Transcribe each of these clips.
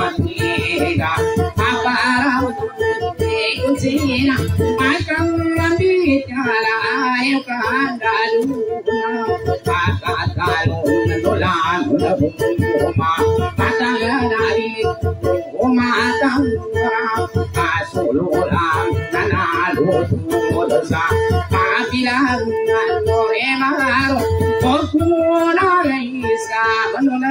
mangiga apara kucina akam lambi tala ayo kandalu ata talu dolan ma ata nari ma ata asululan nanalu tulsa abilang ngore maro kokuna reisa manona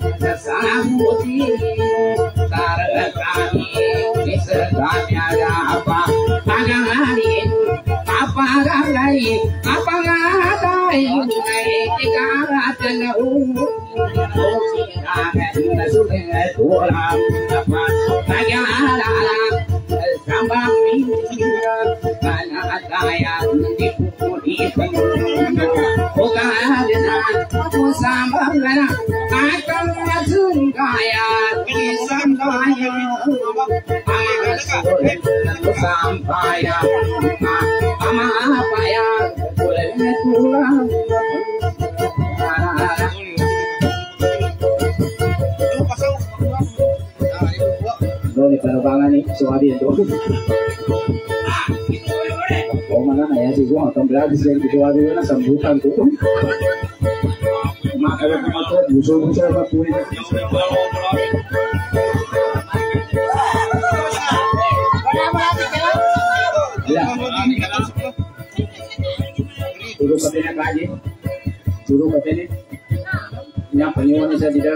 అనుభూతి సర్వకాని విశ్వధాన్యాప అగణాని అపగలై అపగాదాయి నైతికారతలౌ సంభావ్య sampaya ama apa boleh pulang nih. Oh mana ya sih gua nonton gratis dari kecuali mana sambutan tuh. Maka ada.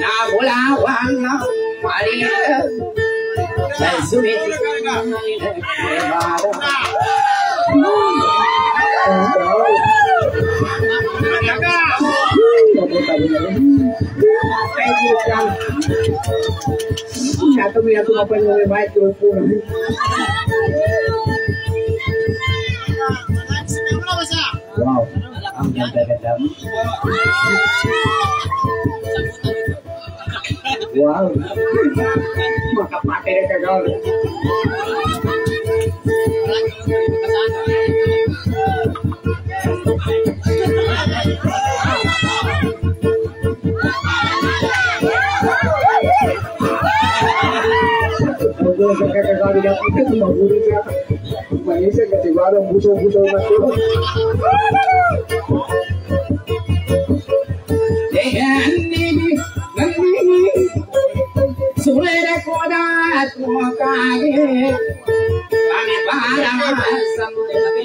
Nabulawan ng malita Sa sumit Satu minat. Wow, Wow, kakakagawa niya, ito mahuli siya. Manisip kasi parang buso-buso na ito. Suara koda tumakage kami para samudra mi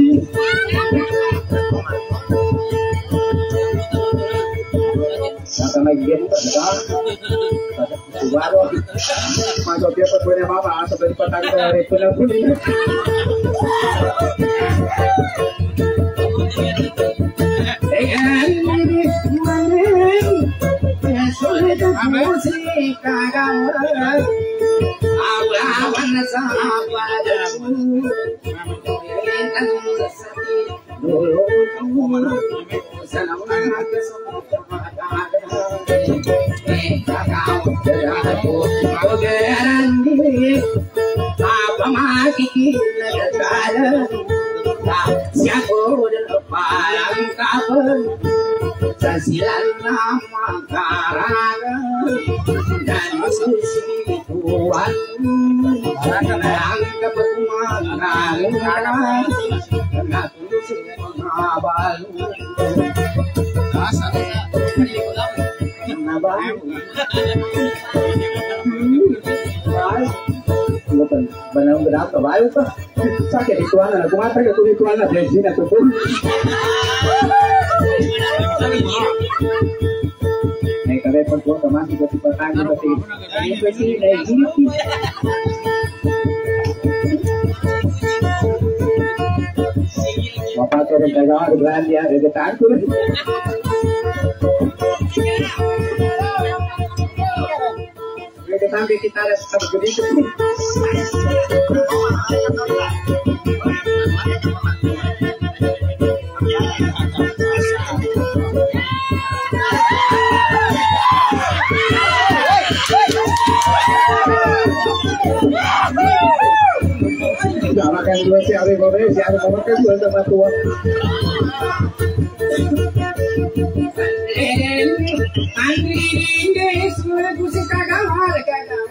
po na mama, sa bali pa tayo na rin po na po niya. Apa maki Siapa parang kapan Sasilan nama karangan Dan benar berapa bayu kah? Sakit itu anak, aku mata ke itu anak dari sini aku pun. Nih kalau pun gua ke mana juga tipe tanya tapi ini pasti dari sini. Bapak tu orang jaga ada berani dia sampai kita ada begitu. makan dua si Ari Bore, si. Papataya ni pamagi kalinda na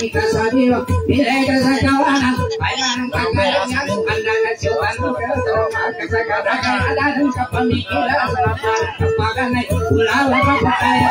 kita sadio mereka sakawanan bayanan pakaranya pandangan cuan ke sakadakan ada dan kepemikiran selapan kepaganai pulau apa pakaya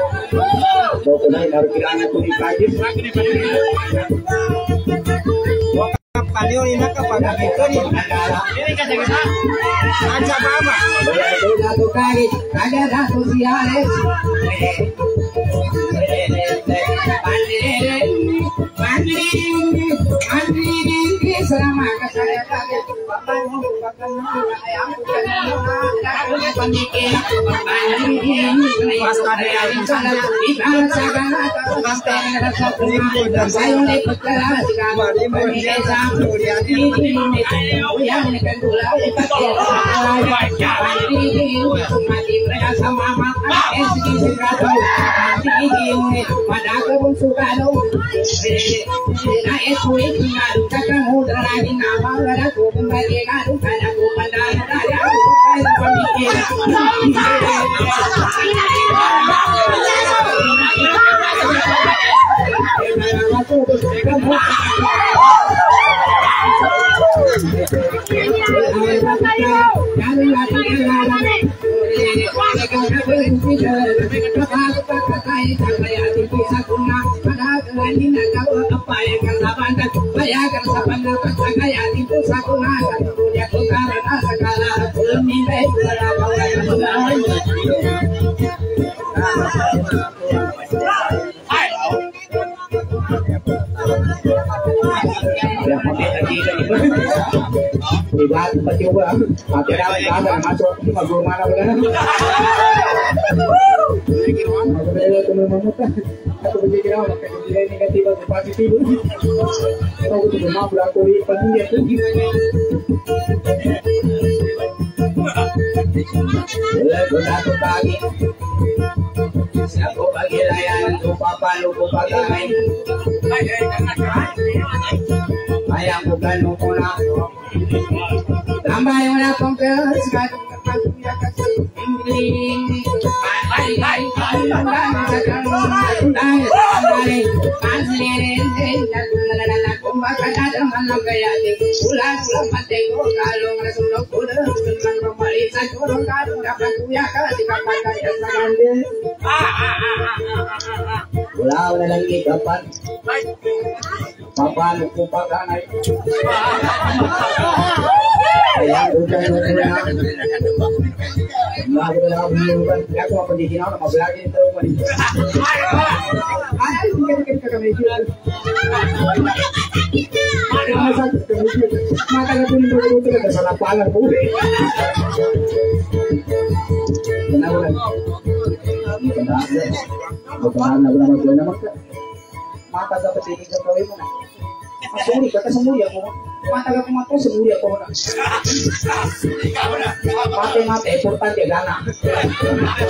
Palio ina kasi kita Aja mama Kaya ito lagi nama ada aku kembali ngaru kada pada ada aku kada pemikir Dibuat pati ko ba? Pati na ang kasa masuk magumana ko na. Magumana ko na mamuta. Ako ba kira ako kaya negatibo ko positibo. Ako ko na mabla ko aku apa di sini mau belajar itu mau di. Ay, tiga tiga tiga kami itu. Masa kami itu maka aku ini dulu itu ada salah pala boleh. Kenapa kan? Kenapa? Bukan nak berapa bulan nama kan? Mata dapat ini ke kau itu. Semuri kata semuri aku. Mata aku mata semuri aku. Mate mate importante gana. Mata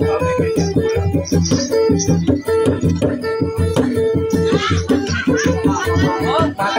na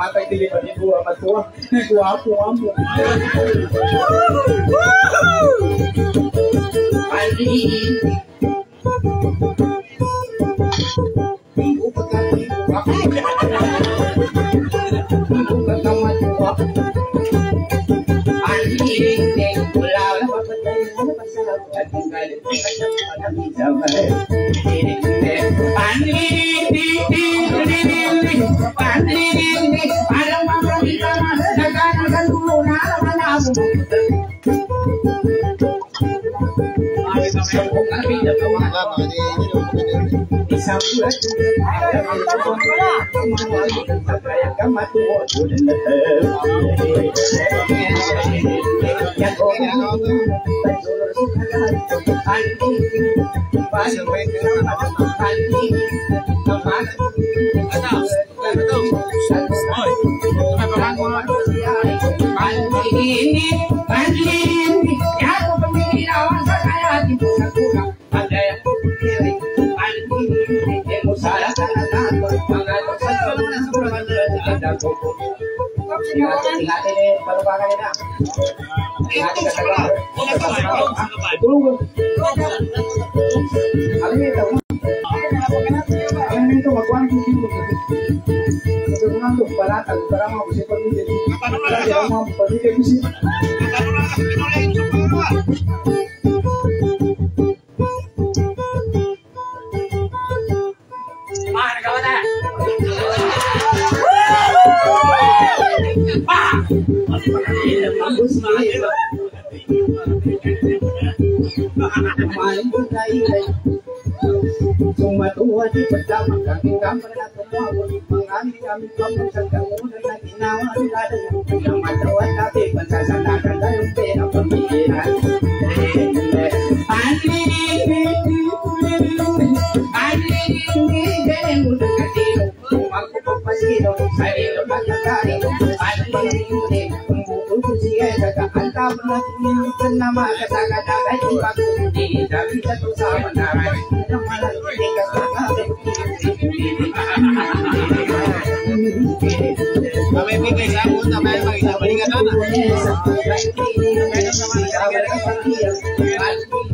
dengan mata tinggi pada dua apa tua. Tua aku ambu. Cuma tua di pertama kami gambar na semua mengambil kami kamu sekamu dengan inawa tidak ada yang pemikiran. Ani ani ini jangan mudah kecil. Aku papasiro. Ani nama kata-kata baik aku tidak bisa tuh sama nama. Kami bigay sa ako na may makita balikan na na. Pero sa mga nagkakaroon Pagi pagi aku ya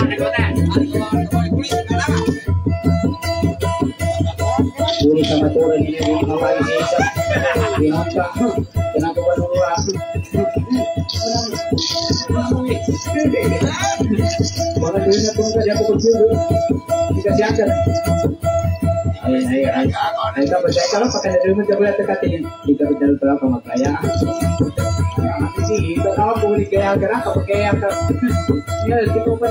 lagi mana? Rumah kasih apa di sini tanah lebih Uli sama turun ini di lima kali sisa. Binasa. Kenapa baru? Mga tuloy na punta di ako pagsulo. Hindi kasi akan. Ay, ay, ay. Ay, tapos ay kalau pakai dari mo jago at katingin. Hindi ka betul pala ka magkaya. Kasi ito ka kung hindi kaya ka na kapag kaya ka. Yan, hindi ko pa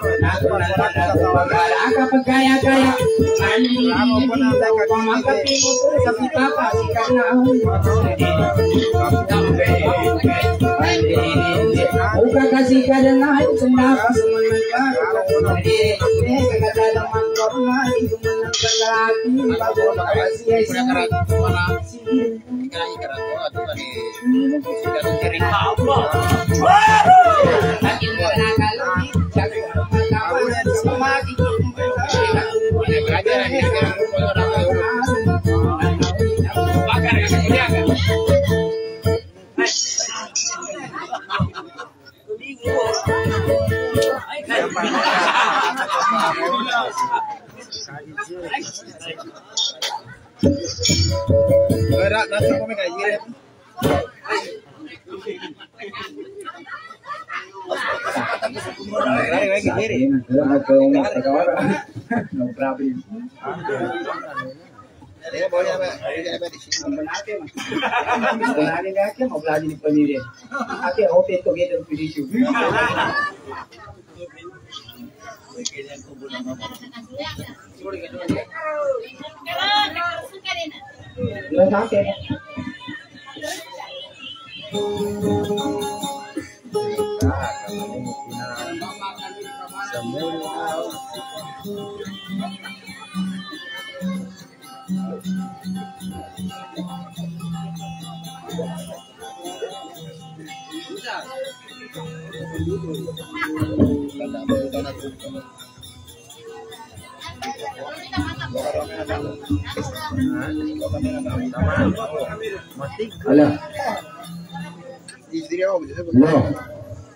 Kaya-kaya Uka kasi. Tapi open together with Dale, que quiere. No problem. Sebut. halo.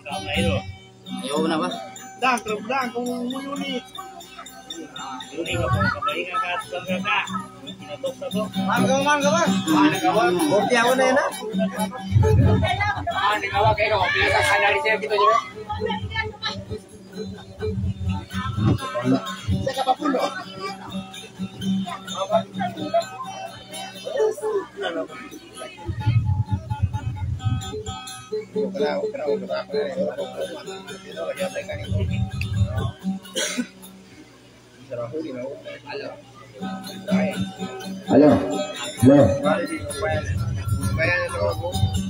Ay, kapag kabaga. Ayaw na ba? Dang, ba? Kopi ako na ah. Kenapa? Kenapa? Kenapa? Aló. Aló. Aló.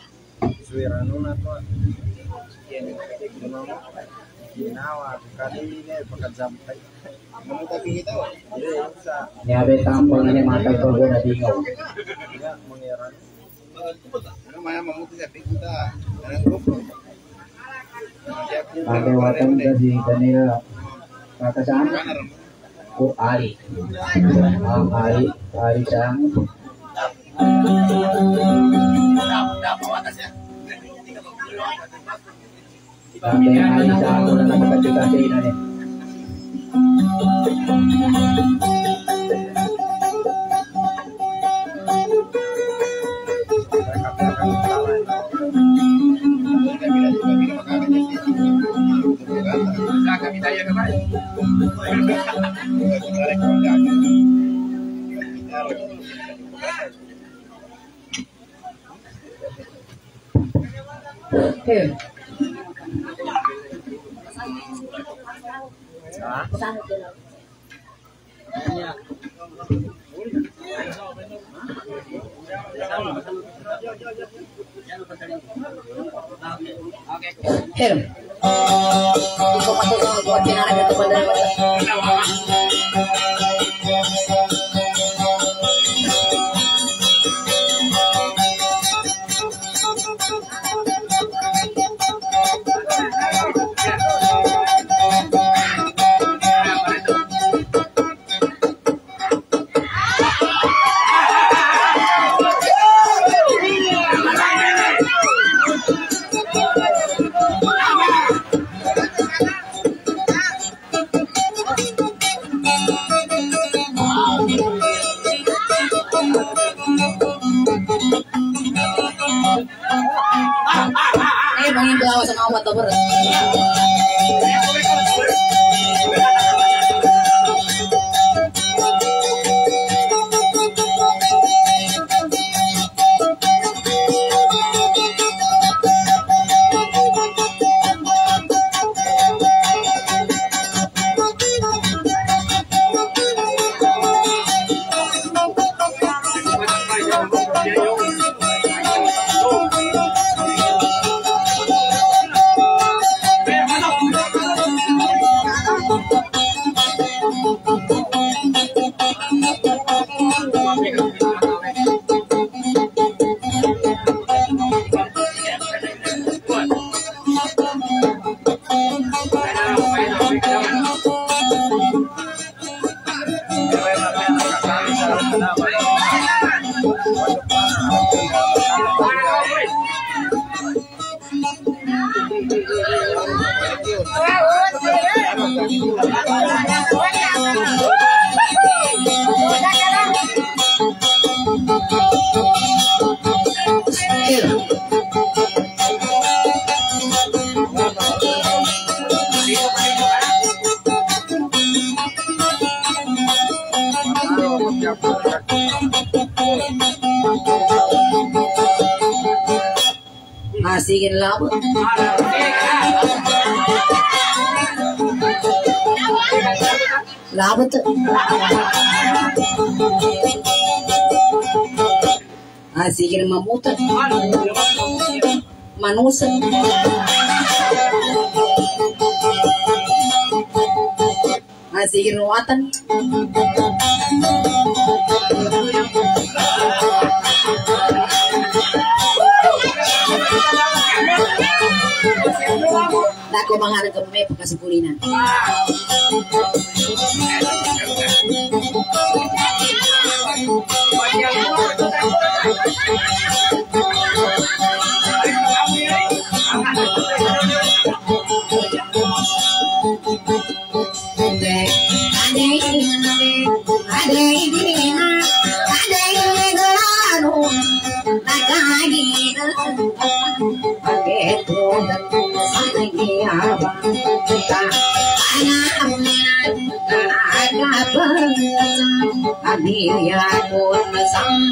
magkata. Niyabe tampang ini matag ko na dingaw. Ate watan ka si Daniel. Kata Ali. Ah, Ali. Ali saan? Ate Ali saan ko na nakakita ina ni. Pa dalawa. Labot. Asihin mamutan. Manusan. Asihin ruatan. Dako mga nagkamay pagkasupulinan. daga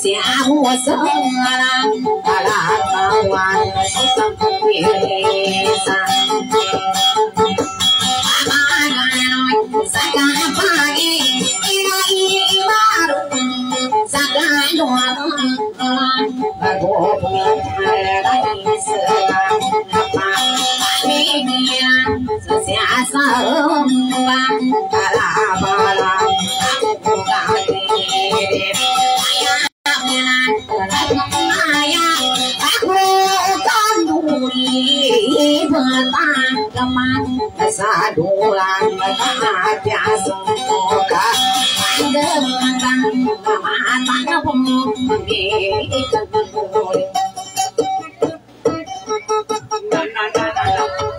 Kasi ako sa alam, kalatawan sa pagkisa. Amaray sa kapagin, inaiiwarong sa kalawang pag-upong sa kapagin. biya sai a tsaron ba bala bala ga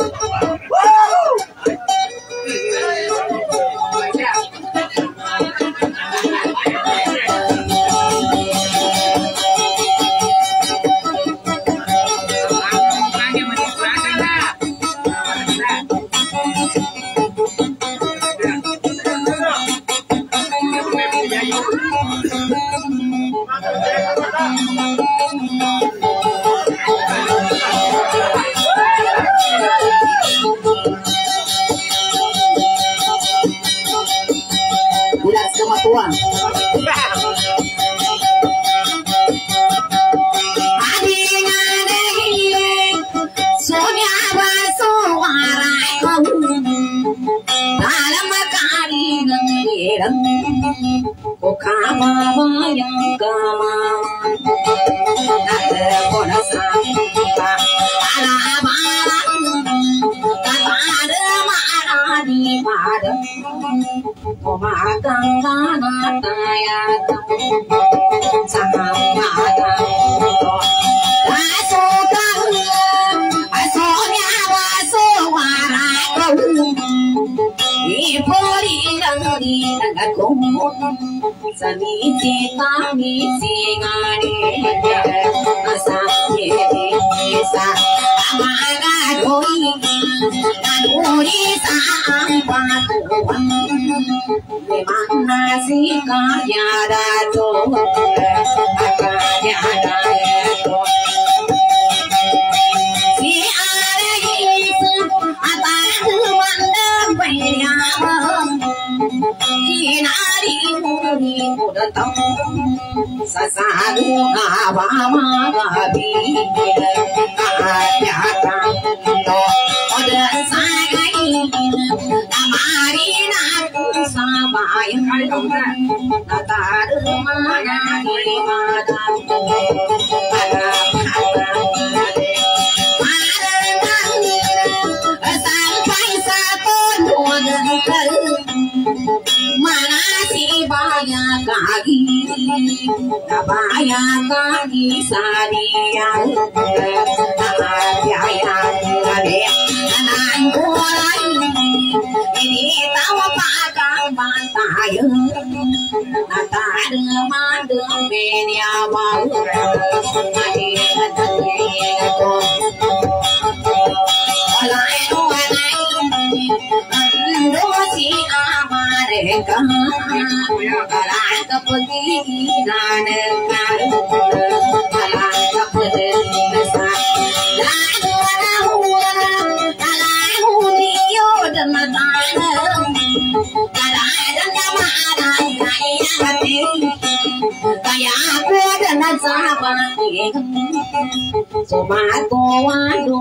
mà bà cô á đồ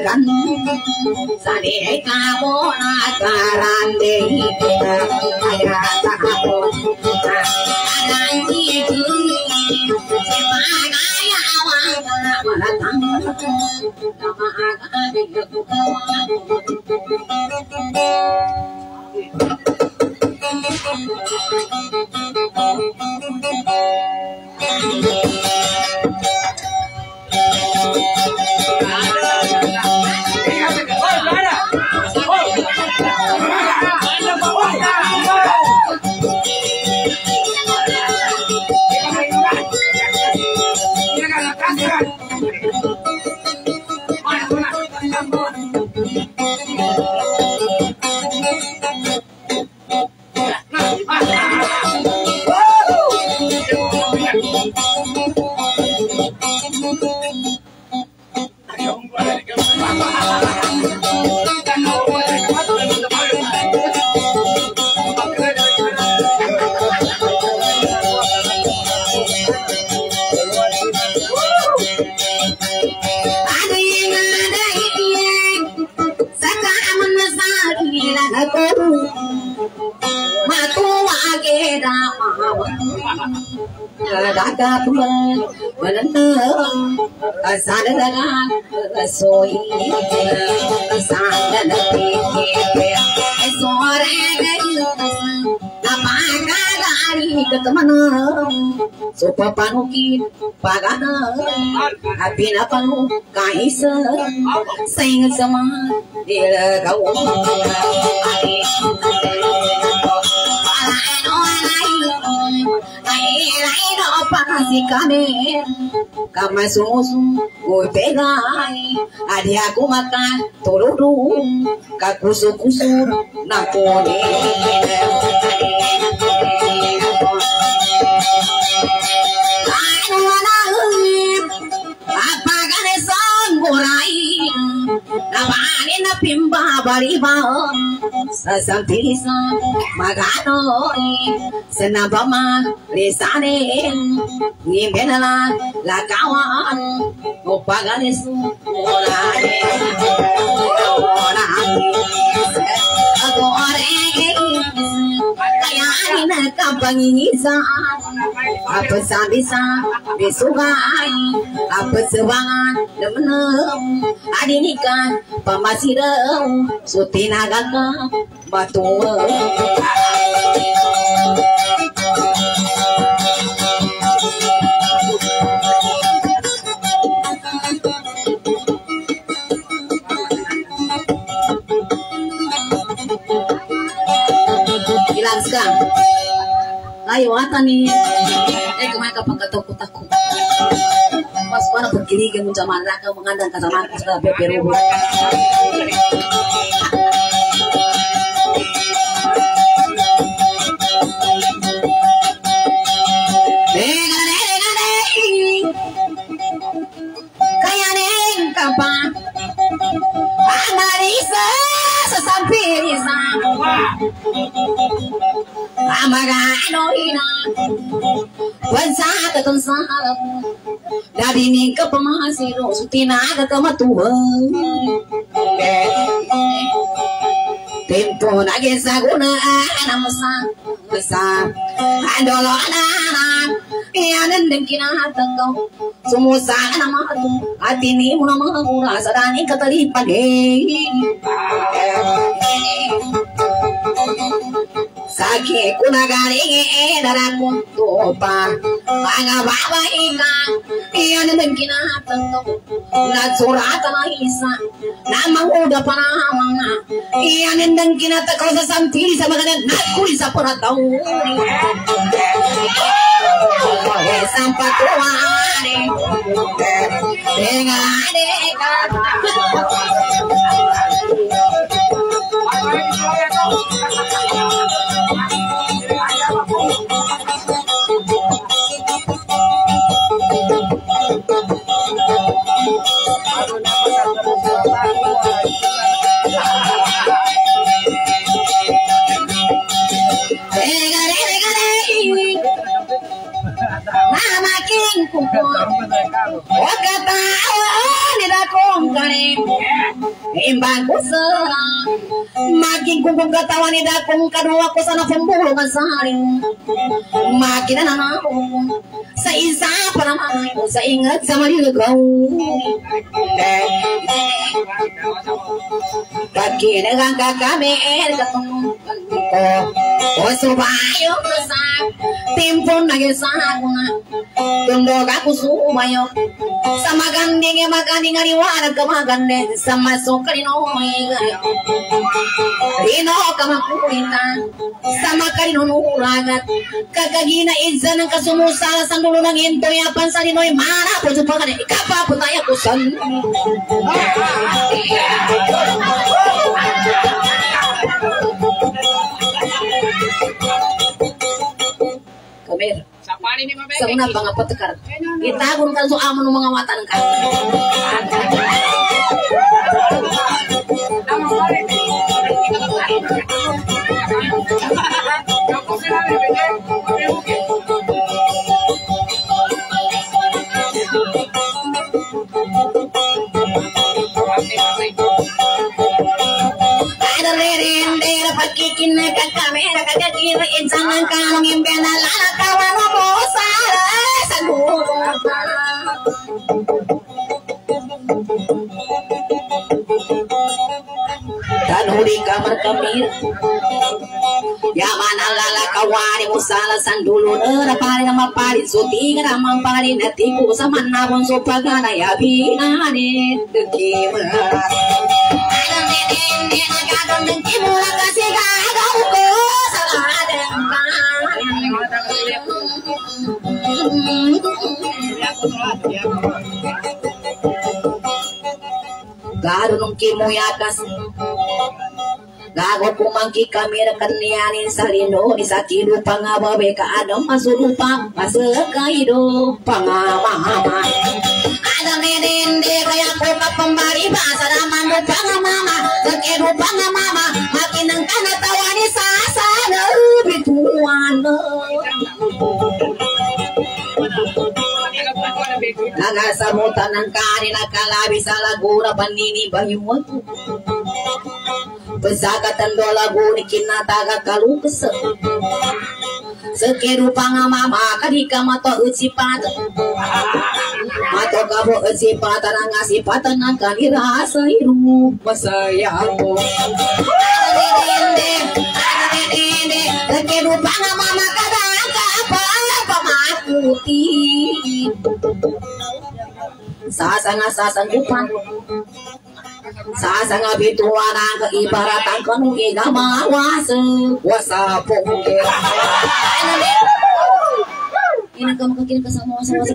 ಜಗನ್ ಸಡೆ ಕಾಮೋಣ ಕಾರಾಂದೆ Thank you. सोपानुकी पागान अभिना पानू काही सैंग समा देळ गाऊ lai cú pasikame cú susu upegai adi aku maka tururu kakusu kusur napone Apa kan esang gorai Nawani na pimba bariba sasampirisa magano senabama resane nimbenala lakawan upaganesu orane na kapangingisa Apa sabisa Besugai Apa sebangan Lemenem Adinikan Pamasirem Sutinagaka Batu Hilang sekarang. Ayo nih? Eh ke mana kapag katakot ako Mas para pagkiligan mo sa manlakaw Mangandang kasamaan ko sa bepero Kaya neng kapag Amarisa sa sampirisa Amagano ina. Wansa ka kang sarap Dadinig ka pa mga siro Sutinaga ka matuwang Tempo naging saguna Anam Andolo na na mga ito At hindi mo na mga mura Sa daning katalipag Saki kuna galing e darakun topa Mga babae ka Iyan naman kinahatang ko Nagsurata na isa Na manguda pa na mga Iyan naman kinatakaw sa sampili Sa mga nagkuli sa parataw O que tá, o que tá, o que tá, kusara Makin kung katawan ni da kong kadua ko sana pembulu masaring Makin na nanaw Sa isa pa naman Sa ingat sa maliligaw Pagkinagang kakami Katong ko O subayo sa Timpon na gisako na Tundog ako sumayo Sa maganding maganding aliwanag ka maganding Sa masok ka rin Rino ka makuita Sa makarinunulagat Kagagina isa ng kasumusala Sa dulo ng Apan linoy po Sapani ni Mabel. sa una mga patakar. Itagon ka so amo ng mga mata ng ka. Pagkikin na kakamera kagakira insan ng kanong imbena lala kawan mo sara. dan huli kamar kemir ya mana lala kawari musala sandulu nera pari nama pari suti nama pari natiku sama nabon supagana ya binane deki Garo nung kimuyakas Gago pumangki kami rekenianin salino ni sakidu pangababe ka ano masulupa masakaido pangama ada nedende kaya ko kapambari basa naman do pangamama sakidu pangamama makin ang kanatawa ni sasa na bituan Nagasamutan ng kanin na kalabi sa lagura panini bayuan Pesagatan do laguni kinataga kalukas Sekeru panga mama kadika mato ucipat Mato kabo ucipat na ngasipat ng kanirasa iru masayamu Sekeru panga mama kadaka apa pamakuti Sasanga sasanggupan Sasanga bituana ke ibaratan kanu igama wasa wasa pungkira Ini kamu kekini kesama wasa wasa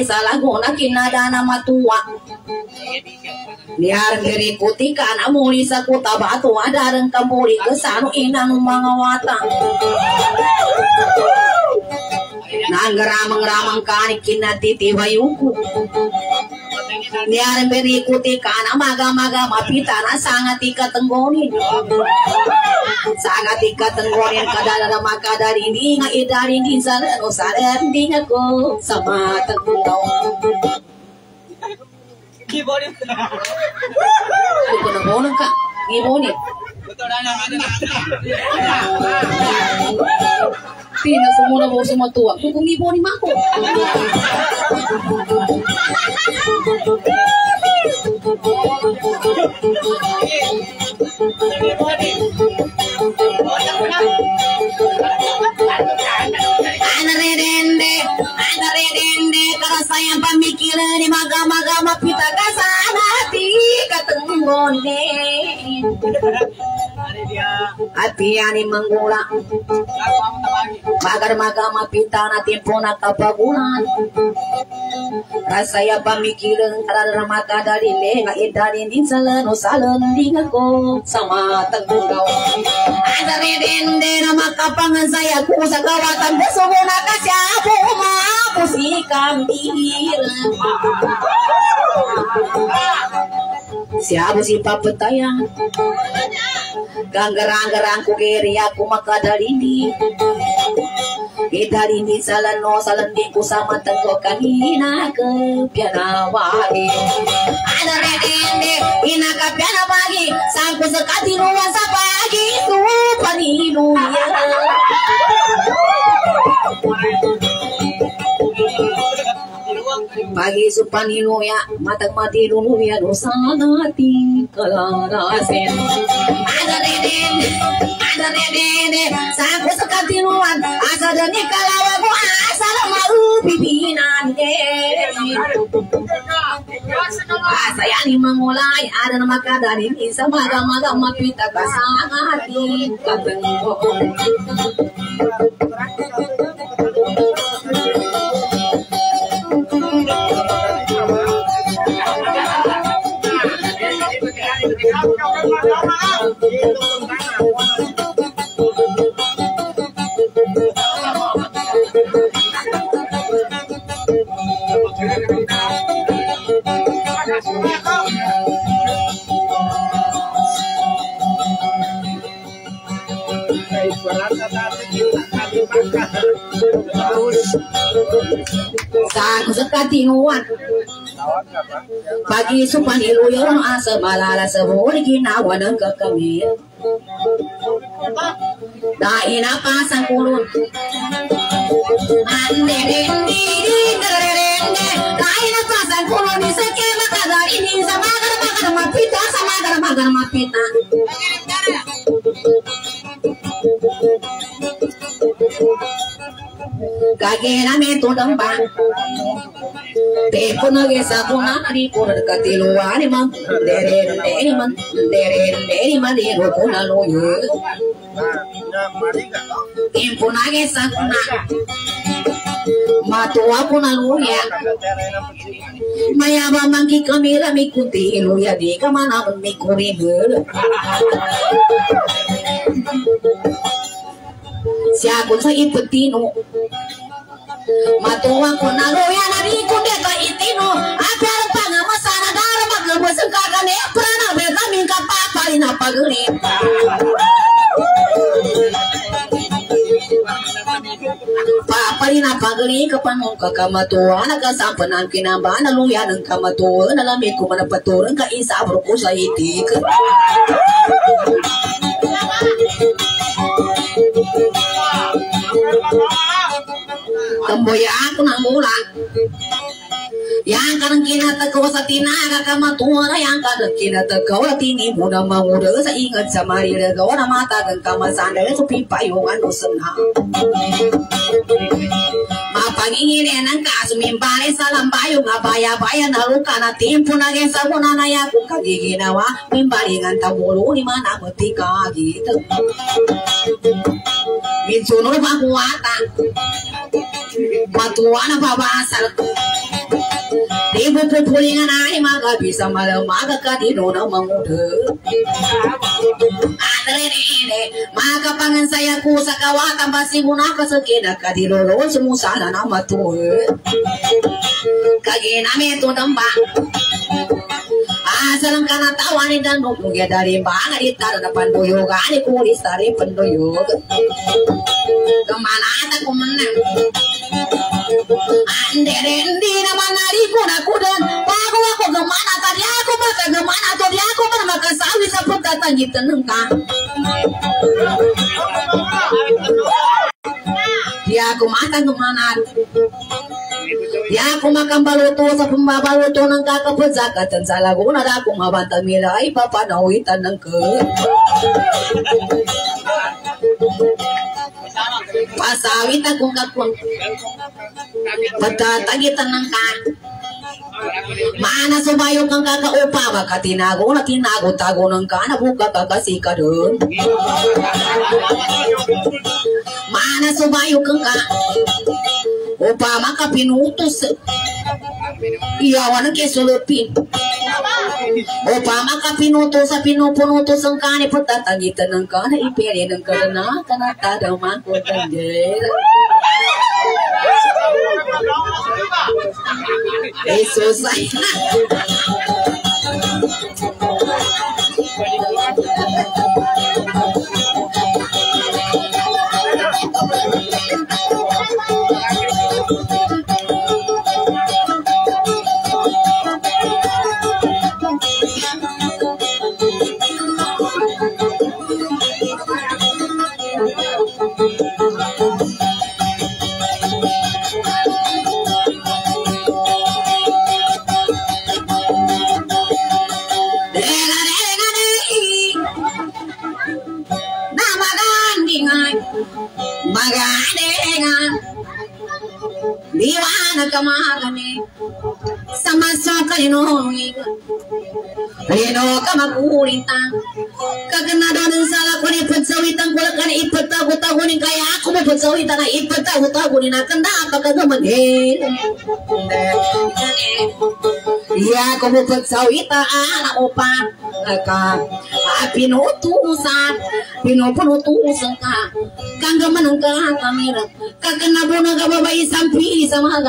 sa laguna kinada na matuwa. Niyarang diri kuti ka na muli sa kutabato adarang kamuli ka sa ano inang mga wata. Nanggaramang-ramang kanik kinatitibayuko. Niyarang diri kuti ka na maga-maga mapita na sangat ikatenggonin. Sangat ikatenggonin kadala na makadari hindi nga idari hindi sa o sa hindi nga ko sama tagpuntaw. Keyboard. Hindi ko ka. Ngibonin. Betul dah nak. Pina sumuna mo sumatuwa. Kung kung ngibonin mo ako. Ana redende, ana redende, kalau saya pemikiran di maga-maga mapita kasana hati dia. Hati ani menggula, tabagi. magar-maga mapita na tempo na kapagulan. Rasaya pamikiran karana maka dari lenga edari din salan o salan din ako sama tagbugaw. Ada redende na makapangan saya ko sa kawatan gusto kasi ako mapusikang tira. Siapa si papatayang Ganggarang-garang ko kiri ako makadalindi Idalindi sa lano sa landi ko sa matang ko kanina ka pianawagi Ana redende ina ka pianawagi Saan ko sa katinuan sa pagi Pagi supanilo ya, matang mati dulu ya dosa nating kelarasen. Ada deden, ada deden, saku sekatinuan, asa deni kalawa ku asal mau pipinan saya ini memulai ada nama kadar ini sama gama mapita kasama hati kabengo. Sa sekatinuan Pagi supan ilu yung asa malala sa huli ginawa ng kakamit Dahil napasang kulon Ande rendi rendi Dahil napasang kulon ni sa kema kadari ni sa magar magar mapita sa magar magar mapita. Kagena me tudang ba Te punage sa kuna nari pura katiluani man dere dere man dere dere man dere kuna loyo Tim punage sa kuna Matua kuna loya Mayaba mangki kamera mi kunti loya di kamana mi kuri bel Siya kun sa ipetino Matuwa ko na loya na rin ko dito itino. Apel pa nga masana dara maglabas ang kagani Prana beda min kapapali na paguli Papali na paguli kapanong kakamatuwa Nagasampanan kinamba na luya ng kamatuwa. Nalamig ko manapaturan ka isa abro ko sa itik Temboya aku nang mula. Yang kadang kinatagawa sa tinaga kamatuwa yang kadang kinatagawa tini muna manguda sa ingat sa marilagawa na matagang kamasanda sa pipayong ano sana. Mapangingin ng kaso mimbali sa lambayo nga baya-baya na luka na timpo na sa muna na ya kung kagiginawa mimbali nga tamulo ni mana matika gitu. Minsuno ba kuwata? Matuwa na babasal. Mo pupulingan ay mga bisa malamaga ka dino na manguda. Adre ini, maka pangan saya ku sa kawatan basi muna ka sa kina ka dino ro sumusala na matuwa. Kagina me to damba. Asalang ka na tawani dan dari banga di tara na pandoyoga ni kulis tari pandoyog. Ke mana ada kumenang? Andere ndi naman nari ko na kudan. Bago ako gamana tadi ako baka gamana tadi ako para makasawi sa pagkatangitan ng ka. Di ako matang gamana. Ya ako makambaluto sa pambabaluto ng kakapazakatan sa laguna na ako mabanta mila ay papanawitan ng ka. Pasawit akong kakwang pagkatagitan ng ka. Maana sumayo kang kakaupa, baka tinago na tinago-tago ng ka, nabuka ka kasi ka doon. Maana sumayo kang ka, upama ka pinutos. Iyawan ang kesulupin. Upama ka pinutos sa pinupunutos ang kani, pagtatagitan ng ka, na ipili ng ka na, kanatadaw ko Jesus ay sama soka ino Rino kama kurita kagana dan salah ko ni pagsawitan ko lang ipatago tago ni kaya pagsawita anak upa ka. Pinutusan pinupunutusan ka. Kang gaman ang kamera. Kagana mo na kababay sampi sa mga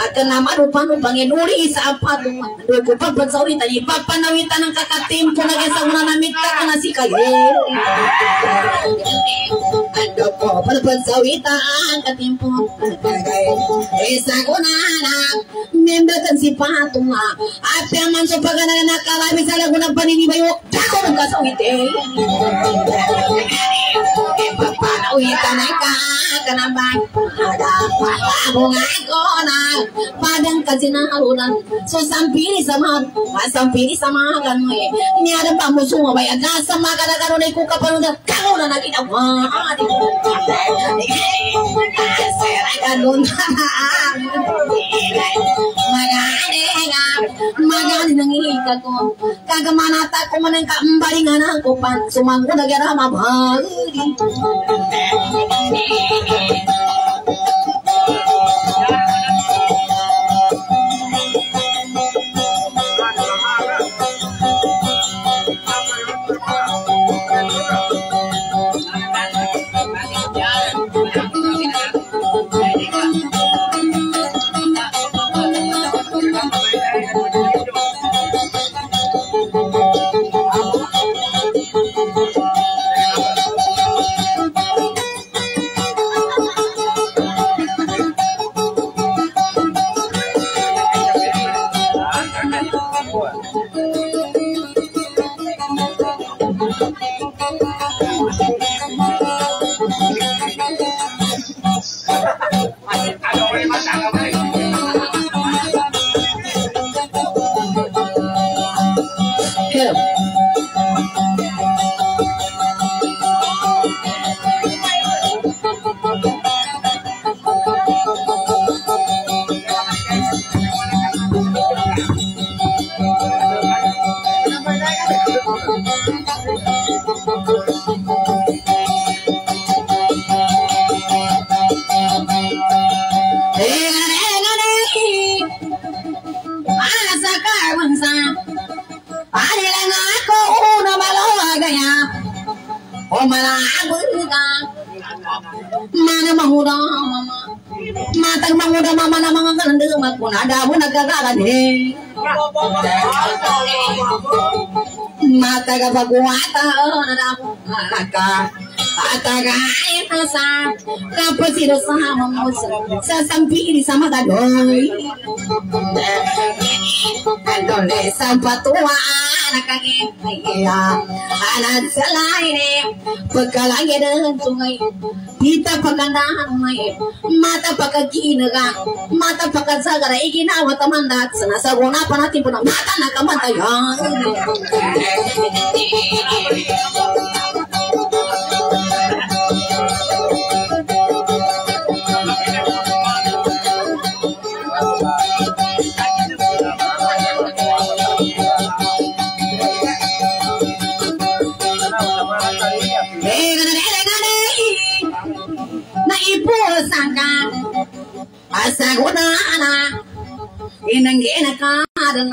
at na marupang panginuri sa apato doon ko pagpagsawita ni papanawitan ng kakatimpo na sa una namit ka na si Ando ko pagpagsawita ang katimpo Isa ko na na Membatan si Pato nga At yaman so pag na nakalami sa laguna paninibayo Ako ng kasawite ka Kanabang Ako nga ko na Padang kasinarunan So sampili sa mga Sampili sa mga kanwe Niya pa mo sumabay At nasa mga kalagaron ay kukapanunan Kako na naginawa Seragan Magani Magani nang ika ko Kagamanata ko man ang kaambalingan ako pan Sumangko na gara mabali nagkakagani Matag pagwata na naka Ataga ito sa kapasiro sa hamang mo sa sampiri sa magadoy Andole sa patuwa nakakipaya Anan sa lain pagkalagi ng sungay Kita pagkandahan may mata pagkaginaga mata pagkasagara iginawa tamandat sa nasaguna pa natin po ng mata na kamatayan ನನಗುದಾನ ನಿನಗೇನ ಕಾರಣ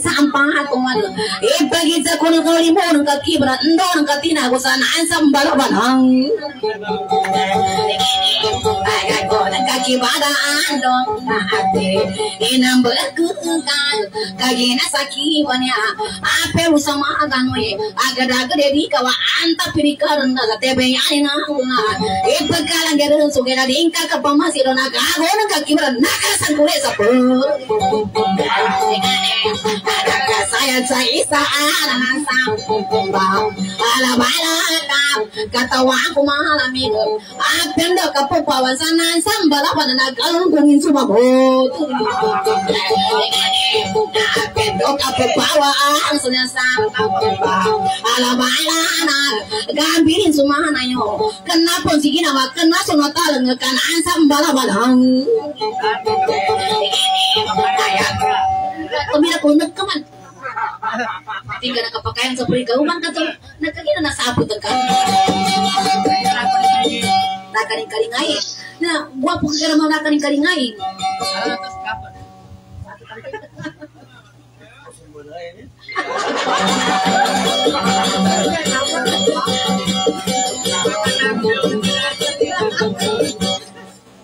sunuli sa ampahatungan Ipagitsa ko ng kalimo ng kakibra Ndo ng katina ko sana ang sambalabanang Agad ko ng kibada andong ate inam berkukan kagina sakibanya ape usama ganwe agada agade di kawa anta piri karanda tebe yani na una ipakalan geru sugera dinka kapamasiro na gagona kakibra nakasan kule sapo saya saya anak sampumbang ala bala katawa aku malam minggu apenda kapo pawasanan sambala pada nagal kungin cuma botu apendo kapo pawaan sunya sampumbang ala bala gambirin semua nayo kenapa sih gina wa kena sunga taleng kan ansam bala balang Kami nak kunak kaman tinggal nakapakayan sa perigauman ka to nagkagina na ka nakaring-karingay na guwapo ka naman nakaring-karingay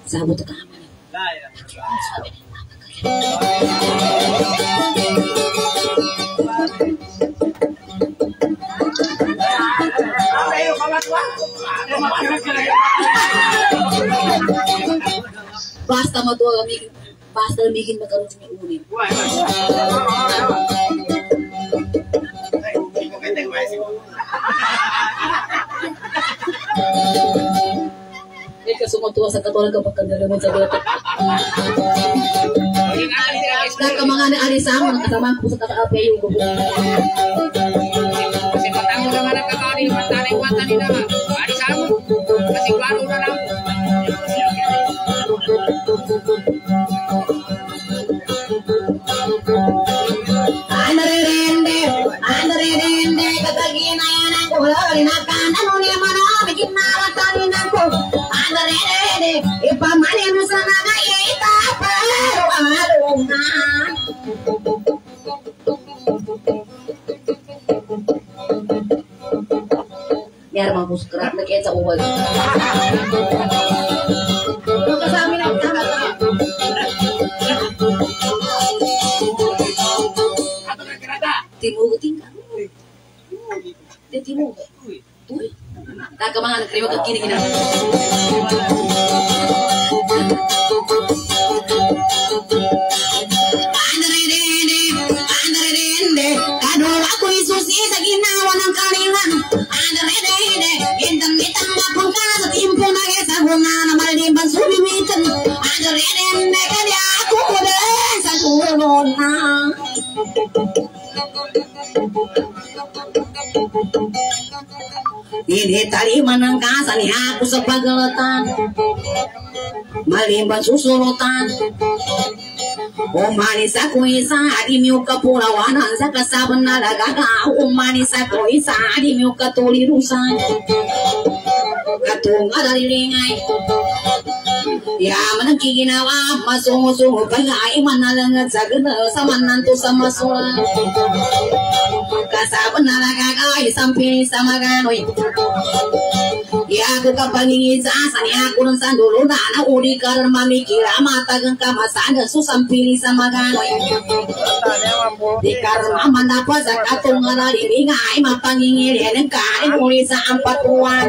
sabot ka basta matuwa basta bikin magkaroon sa ulit Ika sumatuwa sa katulad kapag kandalaman sa bata. Naka mga ani sama nakasama ko sa kakaape yung gubo. Kasi patang naman ang kakari, patari wata ni na. Ari sa mo. Kasi klaro na lang. Andarerende, na Ini tarima ng kasa ni ako sa pagalatan Maliban susulutan Umanis ako isa, di mo kapulawanan sa kasaban na lagaga Umanis ako isa, di mo katulirusan Katunga dalilingay Yaman ang kiginawa, masungo-sungo Kalay manalangad sa gana Sa mananto sa masula Kasaban na lagaga, isang pinis sa maganoy Yago ka pangingisa, sani ako ng sandulo na Nauli ka rin mamikira, matagang kamasan Susampili sa maganoy Di ka rin mamanda sa katunga na limingay Mapangingili ng kain uli sa ampatuan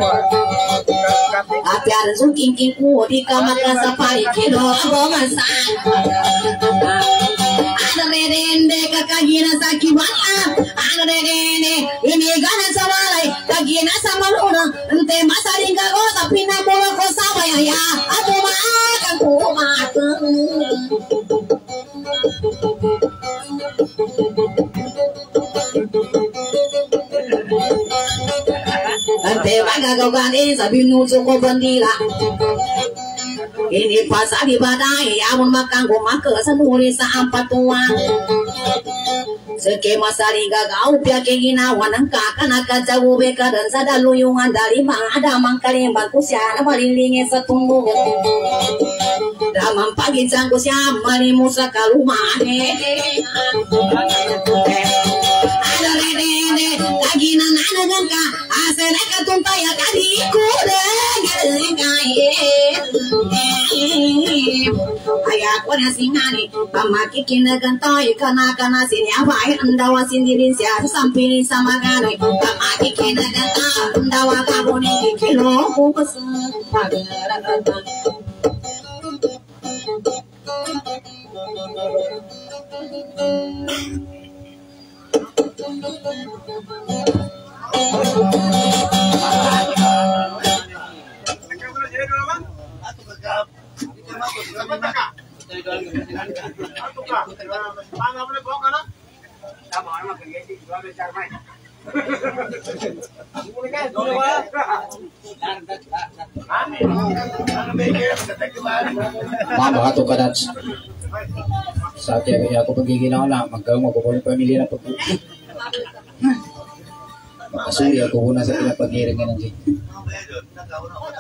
Apiaran sung king king ku di ka makasapay kilo ako masan Ano redende kakagina sa kibana Ano redende imigana sa walay kagina sa maluna Ante masaring kago sa pinamulo ko sa bayaya At umaakang kumakang Ante magagawganin sa binuso ko bandila Ini pasal di badai Amun makang gumaka sa nuri sa ampatuan Seke masari gagaw pia ke ginawa ng kakanaga sa ube ka dan sa daluyungan dari mga damang kalimbang ko siya na malilingin sa tunggo Damang pagitan ko siya malimu sa kalumane Ada rene lagi na nanagan ka sana katuntay kadi kurang Aya ko na singani pamaki kinagantoy kana kana sinyawai andawa sindirin siya sampini sama ganay pamaki kinaganta andawa kabuni kikilo kukus pagaratan Mama ka to kadats. Sa akin ako pagiginaw na magkaw magkukunin pamilya na pag Makasuri ako una sa pinapagiring ng si.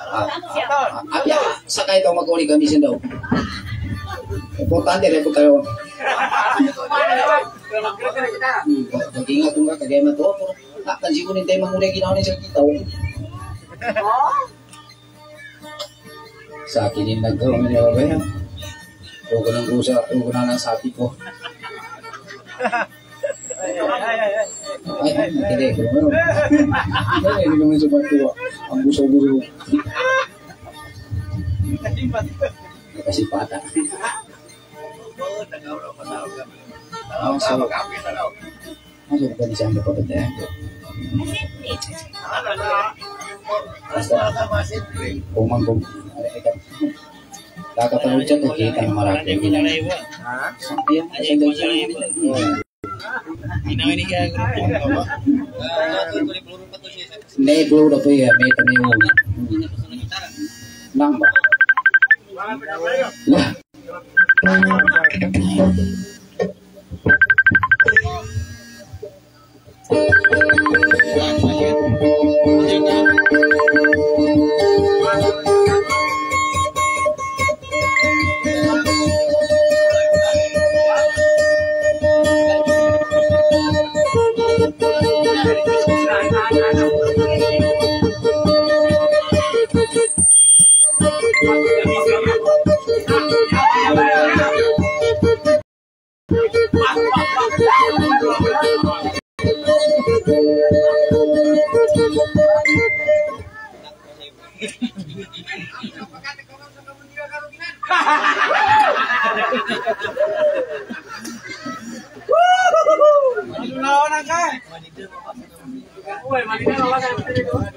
Ah, ah, ah, ya, sakay daw mag-uli kami siya daw. Importante rin po kayo. Mag-ingat kung ka, kagaya man to. Taktan siguro hindi tayo mangulay ginawa niya sa kita. oh. Sa akin yung nagkaroon niya ba yan? Huwag ko ng rusa, huwag ko na ng sapi ko. Ay, hindi, pero ano? Hindi, hindi naman sa bato. Ang gusto-gusto. Kasi pata. Ang sa Ano ba ni Samba pa ba Basta, kung man kung kakapanood siya, nakikita ng ganda. Hindi, bro, na po yan. May kami yung Nang ba? Lah. Lah, súper, Marina, lo.